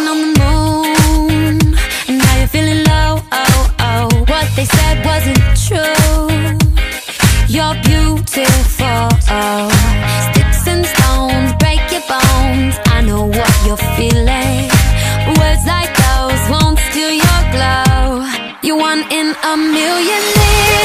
walking on the moon. And now you're feeling low, oh, oh. What they said wasn't true. You're beautiful, oh. Sticks and stones break your bones. I know what you're feeling. Words like those won't steal your glow. You're one in a million years.